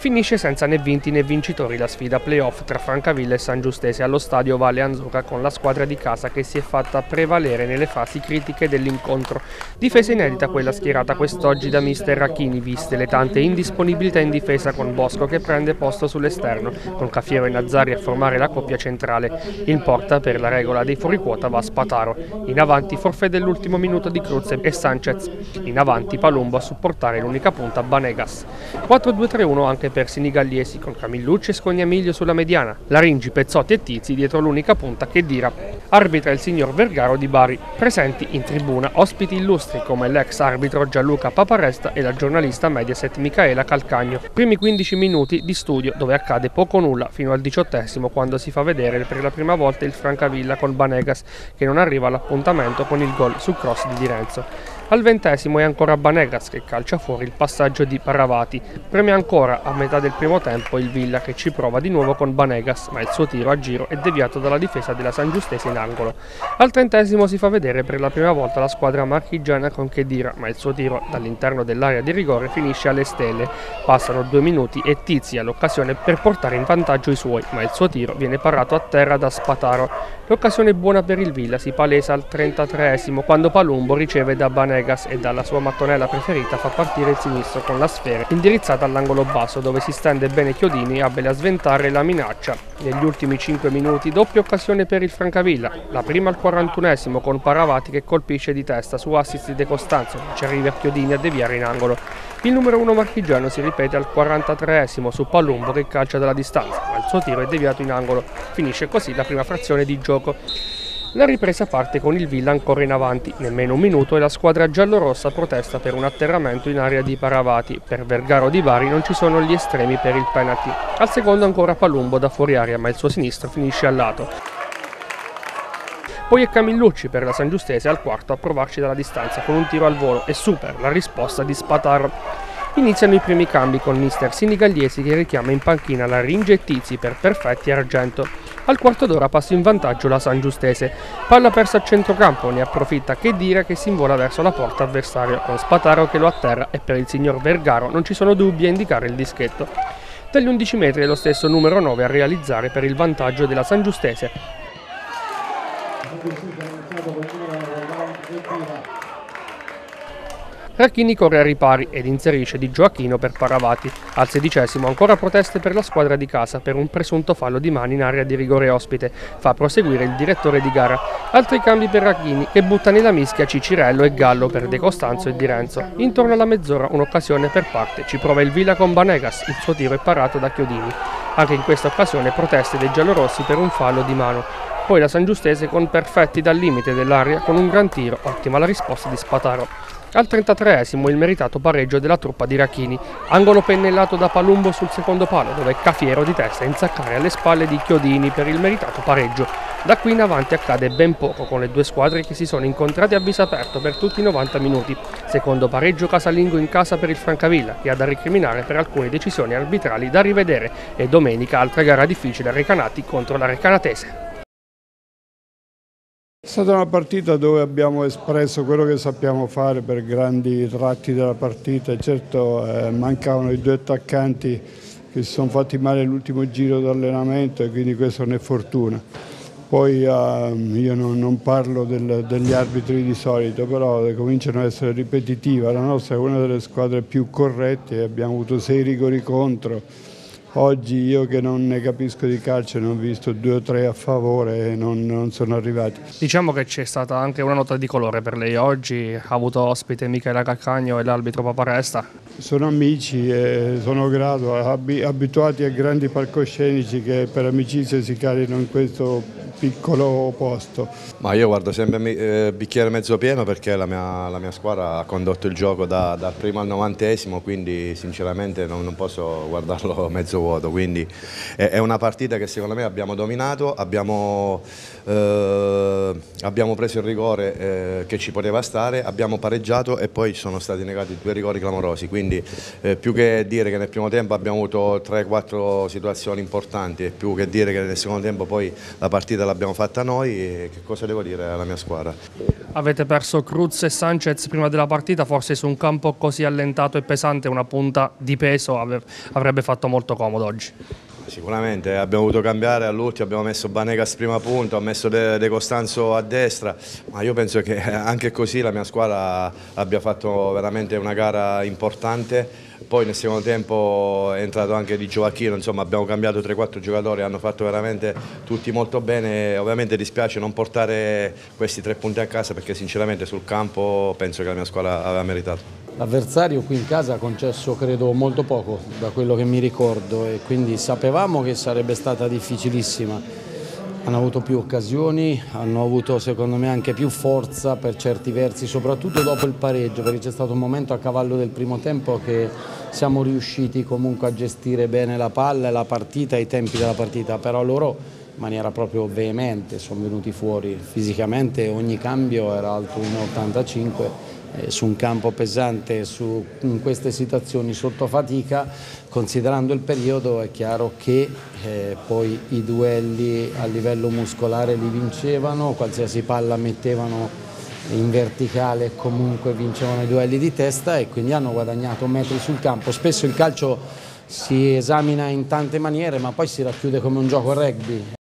Finisce senza né vinti né vincitori la sfida playoff tra Francavilla e San Giustese allo stadio Valle Anzura con la squadra di casa che si è fatta prevalere nelle fasi critiche dell'incontro. Difesa inedita quella schierata quest'oggi da mister Racchini, viste le tante indisponibilità in difesa con Bosco che prende posto sull'esterno, con Cafiero e Nazzari a formare la coppia centrale. In porta per la regola dei fuoriquota va Spataro. In avanti forfè dell'ultimo minuto di Cruz e Sanchez. In avanti Palumbo a supportare l'unica punta Banegas. 4-2-3-1 anche per Sinigallesi con Camillucci e Scognamiglio sulla mediana, Laringi, Pezzotti e Tizi dietro l'unica punta che dira. Arbitra il signor Vergaro di Bari, presenti in tribuna ospiti illustri come l'ex arbitro Gianluca Paparesta e la giornalista Mediaset Michaela Calcagno. Primi 15 minuti di studio dove accade poco nulla fino al diciottesimo quando si fa vedere per la prima volta il Francavilla con Banegas che non arriva all'appuntamento con il gol sul cross di Di Renzo. Al ventesimo è ancora Banegas che calcia fuori il passaggio di Paravati. Preme ancora a metà del primo tempo il Villa che ci prova di nuovo con Banegas, ma il suo tiro a giro è deviato dalla difesa della San Giustese in angolo. Al trentesimo si fa vedere per la prima volta la squadra marchigiana con Chedira, ma il suo tiro dall'interno dell'area di rigore finisce alle stelle. Passano due minuti e Tizi ha l'occasione per portare in vantaggio i suoi, ma il suo tiro viene parato a terra da Spataro. L'occasione buona per il Villa si palesa al 33esimo quando Palumbo riceve da Banegas e dalla sua mattonella preferita fa partire il sinistro con la sfera indirizzata all'angolo basso dove si stende bene Chiodini abile a sventare la minaccia. Negli ultimi 5 minuti doppia occasione per il Francavilla, la prima al 41esimo con Paravati che colpisce di testa su assist di De Costanzo, ci arriva Chiodini a deviare in angolo. Il numero 1 marchigiano si ripete al 43esimo su Palumbo che calcia dalla distanza, ma il suo tiro è deviato in angolo. Finisce così la prima frazione di gioco. La ripresa parte con il Villa ancora in avanti, nemmeno un minuto e la squadra giallorossa protesta per un atterramento in area di Paravati. Per Vergaro di Bari non ci sono gli estremi per il penalty. Al secondo ancora Palumbo da fuori area, ma il suo sinistro finisce al lato. Poi è Camillucci per la San Giustese al quarto a provarci dalla distanza con un tiro al volo e super la risposta di Spatar. Iniziano i primi cambi con mister Sinigagliesi che richiama in panchina la Ringe e Tizi per Perfetti Argento. Al quarto d'ora passa in vantaggio la San Giustese. Palla persa a centrocampo, ne approfitta che dire che si invola verso la porta avversaria con Spataro che lo atterra e per il signor Vergaro non ci sono dubbi a indicare il dischetto. Dagli 11 metri è lo stesso numero 9 a realizzare per il vantaggio della San Giustese Racchini corre a ripari ed inserisce di Gioacchino per Paravati. Al sedicesimo ancora proteste per la squadra di casa per un presunto fallo di mani in area di rigore ospite. Fa proseguire il direttore di gara. Altri cambi per Racchini che butta nella mischia Cicirello e Gallo per De Costanzo e Di Renzo. Intorno alla mezz'ora un'occasione per parte. Ci prova il Villa con Banegas. Il suo tiro è parato da Chiodini. Anche in questa occasione proteste dei giallorossi per un fallo di mano. Poi la San Giustese con perfetti dal limite dell'aria con un gran tiro, ottima la risposta di Spataro. Al 33esimo il meritato pareggio della truppa di Rachini, angolo pennellato da Palumbo sul secondo palo dove Cafiero di testa inzaccare alle spalle di Chiodini per il meritato pareggio. Da qui in avanti accade ben poco con le due squadre che si sono incontrate a viso aperto per tutti i 90 minuti. Secondo pareggio casalingo in casa per il Francavilla che ha da recriminare per alcune decisioni arbitrali da rivedere e domenica altra gara difficile a Recanati contro la Recanatese. È stata una partita dove abbiamo espresso quello che sappiamo fare per grandi tratti della partita, certo eh, mancavano i due attaccanti che si sono fatti male l'ultimo giro d'allenamento e quindi questa non è fortuna. Poi eh, io non, non parlo del, degli arbitri di solito, però cominciano ad essere ripetitiva, la nostra è una delle squadre più corrette, abbiamo avuto sei rigori contro, Oggi io che non ne capisco di calcio ne ho visto due o tre a favore e non, non sono arrivati. Diciamo che c'è stata anche una nota di colore per lei oggi, ha avuto ospite Michela Calcagno e l'arbitro Paparesta. Sono amici e sono grato, abituati a grandi palcoscenici che per amicizia si caricano in questo piccolo posto. Ma io guardo sempre eh, bicchiere mezzo pieno perché la mia, la mia squadra ha condotto il gioco da, dal primo al novantesimo, quindi sinceramente non, non posso guardarlo mezzo vuoto, quindi è, è, una partita che secondo me abbiamo dominato, abbiamo, eh, abbiamo preso il rigore eh, che ci poteva stare, abbiamo pareggiato e poi sono stati negati due rigori clamorosi, quindi quindi eh, più che dire che nel primo tempo abbiamo avuto 3-4 situazioni importanti, più che dire che nel secondo tempo poi la partita l'abbiamo fatta noi, che cosa devo dire alla mia squadra? Avete perso Cruz e Sanchez prima della partita, forse su un campo così allentato e pesante una punta di peso avrebbe fatto molto comodo oggi. Sicuramente abbiamo dovuto cambiare all'ultimo, abbiamo messo Banegas prima punta, ho messo De, De, Costanzo a destra, ma io penso che anche così la mia squadra abbia fatto veramente una gara importante. Poi nel secondo tempo è entrato anche Di Giovacchino, insomma abbiamo cambiato 3-4 giocatori, hanno fatto veramente tutti molto bene. Ovviamente dispiace non portare questi tre punti a casa perché sinceramente sul campo penso che la mia squadra aveva meritato. L'avversario qui in casa ha concesso credo molto poco da quello che mi ricordo e quindi sapevamo che sarebbe stata difficilissima. Hanno avuto più occasioni, hanno avuto secondo me anche più forza per certi versi, soprattutto dopo il pareggio, perché c'è stato un momento a cavallo del primo tempo che siamo riusciti comunque a gestire bene la palla e la partita i tempi della partita, però loro in maniera proprio veemente sono venuti fuori fisicamente, ogni cambio era alto 1,85 eh, su un campo pesante, su, in queste situazioni sotto fatica, considerando il periodo è chiaro che eh, poi i duelli a livello muscolare li vincevano, qualsiasi palla mettevano in verticale comunque vincevano i duelli di testa e quindi hanno guadagnato metri sul campo. Spesso il calcio si esamina in tante maniere ma poi si racchiude come un gioco rugby.